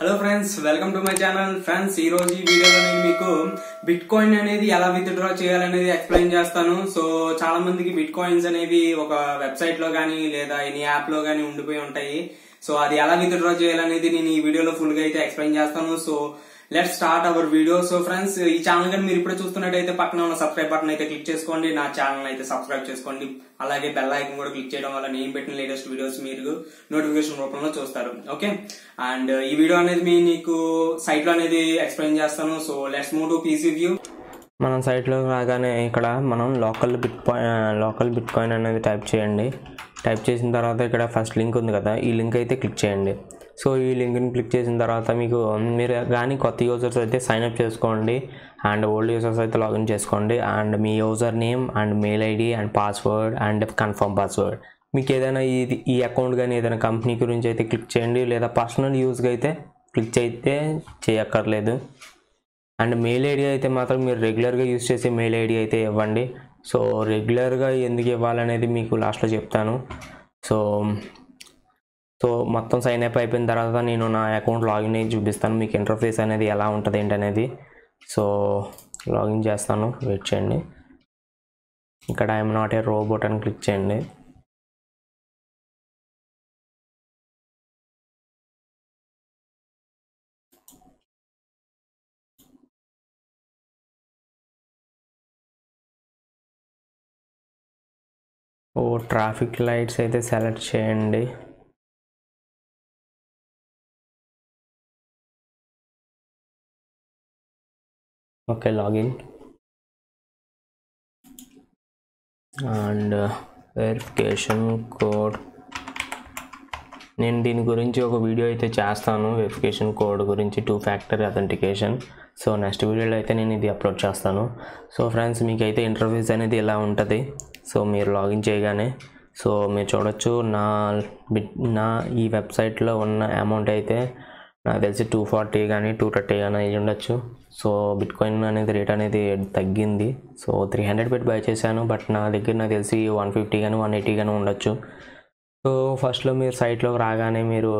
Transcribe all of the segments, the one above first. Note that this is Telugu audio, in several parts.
Hello friends welcome to my channel friends ఈ రోజు ఈ వీడియోలో నేను మీకు బిట్ కాయిన్ అనేది ఎలా విత్డ్రా చేయాలనేది ఎక్స్ప్లెయిన్ చేస్తాను. సో చాలా మందికి బిట్ కాయిన్స్ అనేవి ఒక వెబ్సైట్లో కానీ లేదా ఎనీ యాప్లో కానీ ఉండిపోయి ఉంటాయి. సో అది ఎలా విత్డ్రా చేయాలనేది నేను ఈ వీడియోలో ఫుల్గా అయితే ఎక్స్ప్లెయిన్ చేస్తాను. So let start our video so friends ఈ ఛానల్ కానీ మీరు ఇప్పుడే చూస్తున్నట్టయితే పక్కన ఉన్న సబ్స్క్రైబ్ బటన్ అయితే క్లిక్ చేసుకోండి. నా ఛానల్ అయితే సబ్స్క్రైబ్ చేసుకోండి. అలాగే బెల్ ఐకన్ కూడా క్లిక్ చేయడం వల్ల నేను పెట్టిన లేటెస్ట్ వీడియోస్ మీరు నోటిఫికేషన్ రూపంలో చూస్తారు. ఓకే అండ్ uh, ఈ వీడియో అనేది మీ నీకు సైట్లో అనేది ఎక్స్ప్లెయిన్ చేస్తాను. So let's move to PC view మనం సైట్లో రాగానే ఇక్కడ మనం local bit local bitcoin అనేది టైప్ చేయండి. టైప్ చేసిన తర్వాత ఇక్కడ ఫస్ట్ లింక్ ఉంది కదా. ఈ లింక్ అయితే క్లిక్ చేయండి. సో ఈ లింక్ని క్లిక్ చేసిన తర్వాత మీకు మీరు కానీ కొత్త యూజర్స్ అయితే సైన్ అప్ చేసుకోండి. అండ్ ఓల్డ్ యూజర్స్ అయితే లాగిన్ చేసుకోండి. And me user name and mail ID and password and confirm password మీకు ఏదైనా ఇది ఈ అకౌంట్ కానీ ఏదైనా కంపెనీ గురించి అయితే క్లిక్ చేయండి. లేదా పర్సనల్ యూజ్గా అయితే క్లిక్ అయితే చేయక్కర్లేదు. అండ్ మెయిల్ ఐడి అయితే మాత్రం మీరు రెగ్యులర్గా యూజ్ చేసే మెయిల్ ఐడి అయితే ఇవ్వండి. సో రెగ్యులర్గా ఎందుకు ఇవ్వాలనేది మీకు లాస్ట్లో చెప్తాను. సో సో మొత్తం సైన్ అప్ అయిపోయిన తర్వాత నేను నా అకౌంట్ లాగిన్ అయ్యి చూపిస్తాను. మీకు ఇంటర్ఫేస్ అనేది ఎలా ఉంటుంది ఏంటి అనేది సో లాగిన్ చేస్తాను. వెయిట్ చేయండి. ఇక్కడ ఐఎమ్ నాట్ ఏ రోబోట్ అని క్లిక్ చేయండి. ఓ ట్రాఫిక్ లైట్స్ అయితే సెలెక్ట్ చేయండి. Okay login and verification code నేను దీని గురించి ఒక వీడియో అయితే చేస్తాను వెరిఫికేషన్ కోడ్ గురించి two factor authentication so next వీడియోలో అయితే నేను ఇది అప్లోడ్ చేస్తాను. సో ఫ్రెండ్స్ మీకైతే ఇంటర్వ్యూస్ అనేది ఇలా ఉంటుంది. సో మీరు లాగిన్ చేయగానే సో మీరు చూడొచ్చు నా బిట్ నా ఈ వెబ్సైట్లో ఉన్న అమౌంట్ అయితే నాకు తెలిసి టూ ఫార్టీ కానీ టూ థర్టీ కానీ అయ్యి ఉండొచ్చు. సో బిట్ కాయిన్ అనేది రేట్ అనేది తగ్గింది. సో త్రీ హండ్రెడ్ పెట్టి బై చేశాను. బట్ నా దగ్గర నాకు తెలిసి వన్ ఫిఫ్టీ కానీ వన్ ఎయిటీ కానీ ఉండొచ్చు. సో ఫస్ట్లో మీరు సైట్లోకి రాగానే మీరు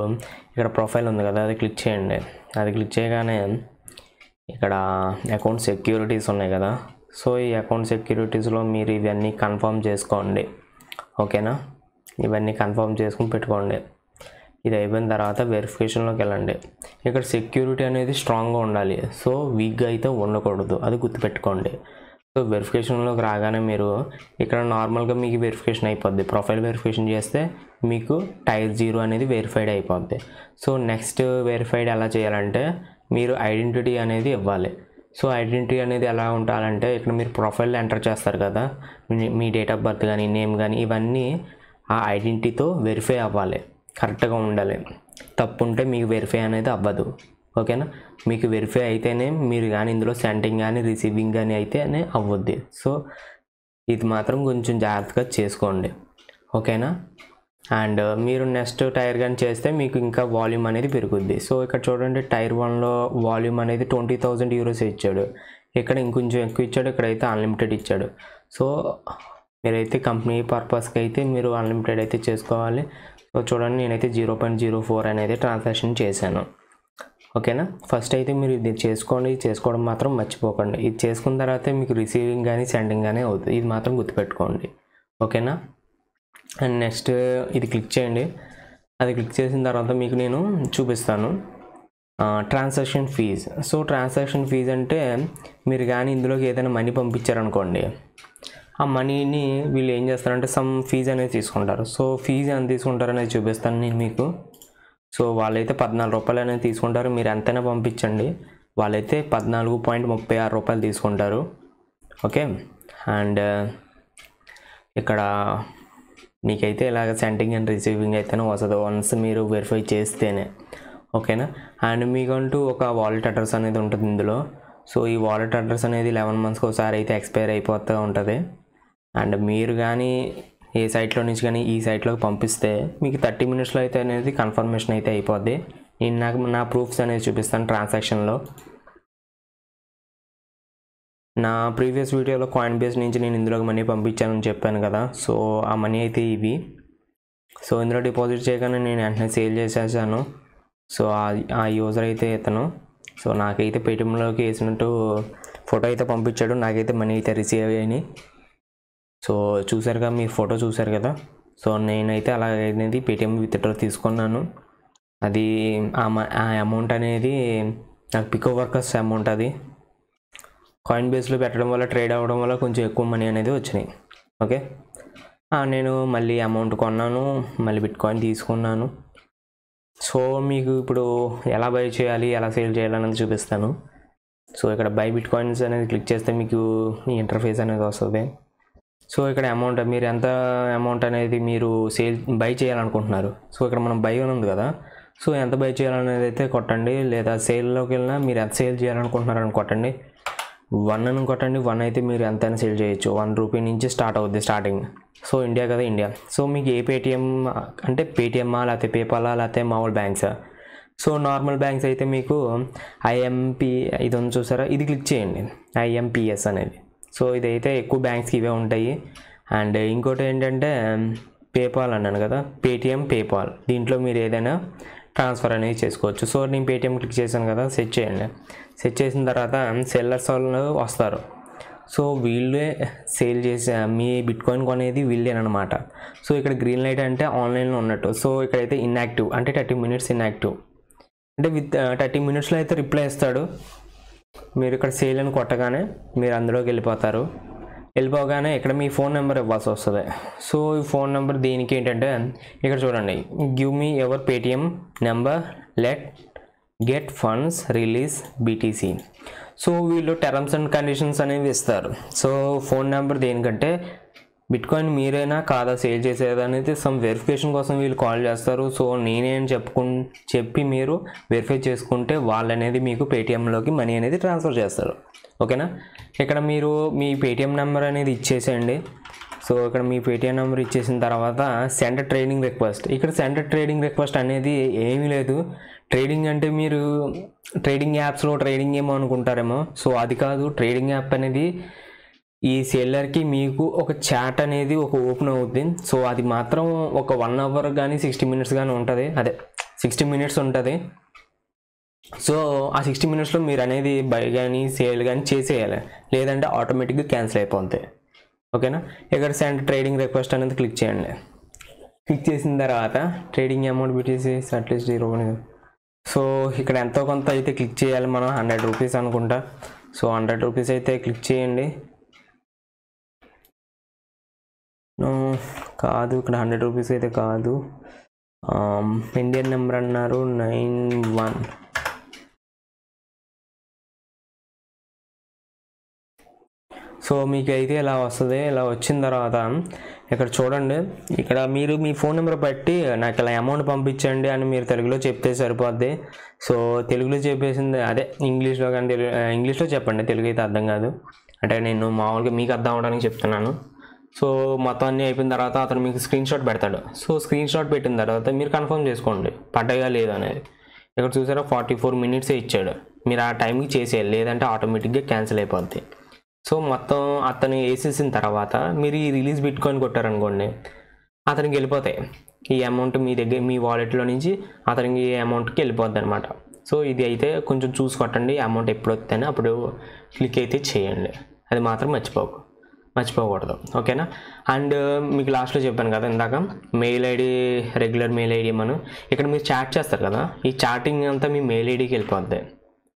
ఇక్కడ ప్రొఫైల్ ఉంది కదా అది క్లిక్ చేయండి. అది క్లిక్ చేయగానే ఇక్కడ అకౌంట్ సెక్యూరిటీస్ ఉన్నాయి కదా. సో ఈ అకౌంట్ సెక్యూరిటీస్లో మీరు ఇవన్నీ కన్ఫర్మ్ చేసుకోండి. ఓకేనా ఇవన్నీ కన్ఫర్మ్ చేసుకుని పెట్టుకోండి. ఇది అయిపోయిన తర్వాత వెరిఫికేషన్లోకి వెళ్ళండి. ఇక్కడ సెక్యూరిటీ అనేది స్ట్రాంగ్గా ఉండాలి. సో వీక్గా అయితే ఉండకూడదు. అది గుర్తుపెట్టుకోండి. సో వెరిఫికేషన్లోకి రాగానే మీరు ఇక్కడ నార్మల్గా మీకు వెరిఫికేషన్ అయిపోద్ది. ప్రొఫైల్ వెరిఫికేషన్ చేస్తే మీకు టైర్ జీరో అనేది వెరిఫైడ్ అయిపోద్ది. సో నెక్స్ట్ వెరిఫైడ్ ఎలా చేయాలంటే మీరు ఐడెంటిటీ అనేది ఇవ్వాలి. సో ఐడెంటిటీ అనేది ఎలా ఉండాలంటే ఇక్కడ మీరు ప్రొఫైల్ ఎంటర్ చేస్తారు కదా. మీ- డేట్ ఆఫ్ బర్త్ కానీ నేమ్ కానీ ఇవన్నీ ఆ ఐడెంటిటీతో వెరిఫై అవ్వాలి. కరెక్ట్గా ఉండాలి. తప్పు ఉంటే మీకు వెరిఫై అనేది అవ్వదు. ఓకేనా? మీకు వెరిఫై అయితేనే మీరు కానీ ఇందులో సెండింగ్ కానీ రిసీవింగ్ కానీ అయితేనే అవ్వద్ది. సో ఇది మాత్రం కొంచెం జాగ్రత్తగా చేసుకోండి. ఓకేనా? అండ్ మీరు నెక్స్ట్ టైర్ కానీ చేస్తే మీకు ఇంకా వాల్యూమ్ అనేది పెరుగుద్ది. సో ఇక్కడ చూడండి టైర్ వన్లో వాల్యూమ్ అనేది ట్వంటీ థౌజండ్ యూరోస్ ఇచ్చాడు. ఇక్కడ ఇంకొంచెం ఎక్కువ ఇచ్చాడు ఇక్కడైతే అన్లిమిటెడ్ ఇచ్చాడు. సో మీరైతే కంపెనీ పర్పస్కి అయితే మీరు అన్లిమిటెడ్ అయితే చేసుకోవాలి. సో చూడండి నేనైతే జీరో పాయింట్ జీరో ఫోర్ అనేది ట్రాన్సాక్షన్ చేశాను. ఓకేనా? ఫస్ట్ అయితే మీరు ఇది చేసుకోండి చేసుకోవడం మాత్రం మర్చిపోకండి. ఇది చేసుకున్న తర్వాత మీకు రిసీవింగ్ కానీ సెండింగ్ కానీ అవుతుంది. ఇది మాత్రం గుర్తుపెట్టుకోండి. ఓకేనా? అండ్ నెక్స్ట్ ఇది క్లిక్ చేయండి. అది క్లిక్ చేసిన తర్వాత మీకు నేను చూపిస్తాను. Transaction fees so transaction fees అంటే మీరు కానీ ఇందులోకి ఏదైనా మనీ పంపించారనుకోండి ఆ మనీని వీళ్ళు ఏం చేస్తారంటే సమ్ ఫీజు అనేది తీసుకుంటారు. సో ఫీజు ఎంత తీసుకుంటారు అనేది చూపిస్తాను నేను మీకు. సో వాళ్ళైతే పద్నాలుగు రూపాయలు అనేది తీసుకుంటారు. మీరు ఎంతైనా పంపించండి. వాళ్ళైతే పద్నాలుగు పాయింట్ ముప్పై ఆరు రూపాయలు తీసుకుంటారు. ఓకే? అండ్ ఇక్కడ మీకైతే ఇలాగ సెండింగ్ అండ్ రిసీవింగ్ అయితేనే వస్తుంది. వన్స్ మీరు వెరిఫై చేస్తేనే. ఓకేనా? అండ్ మీకంటూ ఒక వాలెట్ అడ్రస్ అనేది ఉంటుంది ఇందులో. సో ఈ వాలెట్ అడ్రస్ అనేది లెవెన్ మంత్స్కి ఒకసారి అయితే ఎక్స్పైర్ అయిపోతూ ఉంటుంది. అండ్ మీరు కానీ ఏ సైట్లో నుంచి కానీ ఈ సైట్లోకి పంపిస్తే మీకు థర్టీ మినిట్స్లో అయితే అనేది కన్ఫర్మేషన్ అయితే అయిపోద్ది. నేను నాకు నా ప్రూఫ్స్ అనేది చూపిస్తాను ట్రాన్సాక్షన్లో. నా ప్రీవియస్ వీడియోలో కాయిన్ బేస్ నుంచి నేను ఇందులోకి మనీ పంపించానని చెప్పాను కదా. సో ఆ మనీ అయితే ఇవి. సో ఇందులో డిపాజిట్ చేయగానే నేను వెంటనే సేల్ చేసేసాను. సో ఆ- యూజర్ అయితే ఇతను. సో నాకైతే పేటిఎంలోకి వేసినట్టు ఫోటో అయితే పంపించాడు. నాకైతే మనీ అయితే రిసీవ్ అయ్యాయి సో చూసారుగా మీ ఫోటో చూసారు కదా? సో నేనైతే అలా పేటిఎం విత్డ్రా తీసుకున్నాను. అది ఆ మ- ఆ అమౌంట్ అనేది నాకు పికో వర్కర్స్ అమౌంట్ అది. కాయిన్ బేస్లో పెట్టడం వల్ల ట్రేడ్ అవ్వడం వల్ల కొంచెం ఎక్కువ మనీ అనేది వచ్చినాయి. ఓకే? నేను మళ్ళీ అమౌంట్ కొన్నాను. మళ్ళీ బిట్ కాయిన్ తీసుకున్నాను. సో మీకు ఇప్పుడు ఎలా బై చేయాలి ఎలా సేల్ చేయాలి అనేది చూపిస్తాను. సో ఇక్కడ బై బిట్ కాయిన్స్ అనేది క్లిక్ చేస్తే మీకు ఈ ఇంటర్ఫేస్ అనేది వస్తుంది. సో ఇక్కడ అమౌంట్ మీరు ఎంత అమౌంట్ అనేది మీరు సేల్ బై చేయాలనుకుంటున్నారు. సో ఇక్కడ మనం బై అని ఉంది కదా. సో ఎంత బై చేయాలనేది అయితే కొట్టండి. లేదా సేల్లోకి వెళ్ళినా మీరు ఎంత సేల్ చేయాలనుకుంటున్నారని కొట్టండి. వన్ అని కొట్టండి. వన్ అయితే మీరు ఎంతైనా సేల్ చేయొచ్చు. వన్ రూపీ నుంచి స్టార్ట్ అవుద్ది స్టార్టింగ్ సో ఇండియా కదా ఇండియా సో మీకు ఏ పేటిఎం అంటే పేటిఎమ్మా లేకపోతే పేపాలా లేకపోతే మామూలు బ్యాంక్సా సో నార్మల్ బ్యాంక్స్ అయితే మీకు ఐఎంపి ఇది ఉంది చూసారా? ఇది క్లిక్ చేయండి. ఐఎంపిఎస్ అనేది. సో ఇదైతే ఎక్కువ బ్యాంక్స్కి ఇవే ఉంటాయి. అండ్ ఇంకోటి ఏంటంటే um, పేపాల్ అన్నాను కదా పేటిఎం పేపాల్ దీంట్లో మీరు ఏదైనా ట్రాన్స్ఫర్ అనేది చేసుకోవచ్చు. సో నేను పేటిఎం క్లిక్ చేశాను కదా సెట్ చేయండి. సెట్ చేసిన తర్వాత um, సెల్లర్స్ వాళ్ళు వస్తారు. సో వీళ్ళే సేల్ చేసే um, మీ బిట్ కాయిన్ కొనేది వీళ్ళేనమాట సో ఇక్కడ గ్రీన్ లైట్ అంటే ఆన్లైన్లో ఉన్నట్టు. సో ఇక్కడైతే ఇన్యాక్టివ్ అంటే థర్టీ మినిట్స్ ఇన్యాక్టివ్ అంటే విత్ థర్టీ మినిట్స్లో అయితే రిప్లై ఇస్తాడు. మీరు ఇక్కడ సేల్ అని కొట్టగానే మీరు అందులోకి వెళ్ళిపోతారు. వెళ్ళిపోగానే ఇక్కడ మీ ఫోన్ నెంబర్ ఇవ్వాల్సి వస్తుంది. సో ఈ ఫోన్ నెంబర్ దీనికి ఏంటంటే ఇక్కడ చూడండి. Give me ever Paytm number let get funds release BTC. So వీళ్ళు టర్మ్స్ అండ్ కండిషన్స్ అనేవి ఇస్తారు. సో ఫోన్ నెంబర్ దేనికంటే బిట్కాయిన్ మీరేనా మీరైనా కాదా సేల్ చేసేది అనేది సమ్ వెరిఫికేషన్ కోసం వీళ్ళు కాల్ చేస్తారు. సో నేనే అని చెప్పుకు చెప్పి మీరు వెరిఫై చేసుకుంటే వాళ్ళు అనేది మీకు పేటిఎంలోకి మనీ అనేది ట్రాన్స్ఫర్ చేస్తారు. ఓకేనా? ఇక్కడ మీరు మీ పేటిఎం నెంబర్ అనేది ఇచ్చేసేయండి. సో ఇక్కడ మీ పేటిఎం నెంబర్ ఇచ్చేసిన తర్వాత సెంటర్ ట్రేడింగ్ రిక్వెస్ట్ ఇక్కడ సెంటర్ ట్రేడింగ్ రిక్వెస్ట్ అనేది ఏమీ లేదు. ట్రేడింగ్ అంటే మీరు ట్రేడింగ్ యాప్స్లో ట్రేడింగ్ ఏమో అనుకుంటారేమో. సో అది కాదు. ట్రేడింగ్ యాప్ అనేది ఈ సెల్లర్కి మీకు ఒక చాట్ అనేది ఒక ఓపెన్ అవుద్ది. సో అది మాత్రం ఒక వన్ అవర్ కానీ సిక్స్టీ మినిట్స్ కానీ ఉంటుంది. అదే సిక్స్టీ మినిట్స్ ఉంటుంది. సో ఆ సిక్స్టీ మినిట్స్లో మీరు అనేది బై కానీ సేల్ కానీ చేసేయాలి. లేదంటే ఆటోమేటిక్గా క్యాన్సిల్ అయిపోతుంది ఓకేనా? ఇక్కడ సెండ్ ట్రేడింగ్ రిక్వెస్ట్ అనేది క్లిక్ చేయండి. క్లిక్ చేసిన తర్వాత ట్రేడింగ్ అమౌంట్ పెట్టేసి అట్లీస్ట్ జీరో సో ఇక్కడ ఎంతో కొంత అయితే క్లిక్ చేయాలి మనం. హండ్రెడ్ రూపీస్ అనుకుంటా. సో హండ్రెడ్ రూపీస్ అయితే క్లిక్ చేయండి. కాదు ఇక్కడ హండ్రెడ్ రూపీస్ అయితే కాదు. ఇండియన్ నెంబర్ అన్నారు నైన్ వన్. సో మీకు అయితే ఇలా వస్తుంది? ఇలా వచ్చిన తర్వాత ఇక్కడ చూడండి. ఇక్కడ మీరు మీ ఫోన్ నెంబర్ బట్టి నాకు ఇలా అమౌంట్ పంపించండి అని మీరు తెలుగులో చెప్తే సరిపోద్ది. సో తెలుగులో చెప్పేసింది అదే ఇంగ్లీష్లో కానీ తెలుగు ఇంగ్లీష్లో చెప్పండి. తెలుగు అయితే అర్థం కాదు. అంటే నేను మామూలుగా మీకు అర్థం అవడానికి చెప్తున్నాను. సో మొత్తం అన్నీ అయిపోయిన తర్వాత అతను మీకు స్క్రీన్ షాట్ పెడతాడు. సో స్క్రీన్ షాట్ పెట్టిన తర్వాత మీరు కన్ఫర్మ్ చేసుకోండి పడ్డాయా లేదా అనేది. ఇక్కడ చూసారా ఫార్టీ ఫోర్ మినిట్సే ఇచ్చాడు. మీరు ఆ టైంకి చేసేయాలి లేదంటే ఆటోమేటిక్గా క్యాన్సిల్ అయిపోద్ది. సో మొత్తం అతను వేసేసిన తర్వాత మీరు ఈ రిలీజ్ బిట్కాయిన్ కొట్టారనుకోండి అతనికి వెళ్ళిపోతాయి. ఈ అమౌంట్ మీ దగ్గర మీ వాలెట్లో నుంచి అతనికి ఈ అమౌంట్కి వెళ్ళిపోద్ది అనమాట సో ఇది అయితే కొంచెం చూసి కొట్టండి అమౌంట్ ఎప్పుడు వస్తేనే అప్పుడు క్లిక్ అయితే చేయండి. అది మాత్రం మర్చిపోకు. మర్చిపోకూడదు. ఓకేనా? అండ్ uh, మీకు లాస్ట్లో చెప్పాను కదా ఇందాక mail ID regular mail ID మనం ఇక్కడ మీరు చాట్ చేస్తారు కదా ఈ చాటింగ్ అంతా మీ మెయిల్ ఐడికి వెళ్ళిపోద్ది.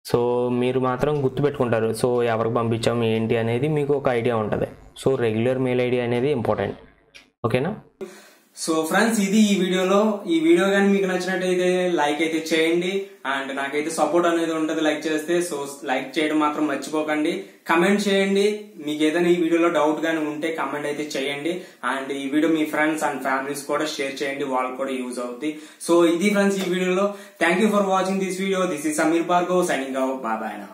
సో మీరు మాత్రం గుర్తుపెట్టుకుంటారు సో ఎవరికి పంపించాం ఏంటి అనేది మీకు ఒక ఐడియా ఉంటుంది. సో రెగ్యులర్ మెయిల్ ఐడి అనేది ఇంపార్టెంట్. ఓకేనా? సో ఫ్రెండ్స్ ఇది ఈ వీడియోలో. ఈ వీడియో కానీ మీకు నచ్చినట్టయితే లైక్ అయితే చేయండి. అండ్ నాకైతే సపోర్ట్ అనేది ఉంటుంది లైక్ చేస్తే. సో లైక్ చేయడం మాత్రం మర్చిపోకండి. కమెంట్ చేయండి. మీకు ఏదైనా ఈ వీడియోలో డౌట్ గానీ ఉంటే కమెంట్ అయితే చేయండి. అండ్ ఈ వీడియో మీ ఫ్రెండ్స్ అండ్ ఫ్యామిలీస్ కూడా షేర్ చేయండి. వాళ్ళకి కూడా యూజ్ అవుతుంది సో ఇది ఫ్రెండ్స్ ఈ వీడియోలో. Thank you for watching this video this is Sameer Bhargav signing out bye నా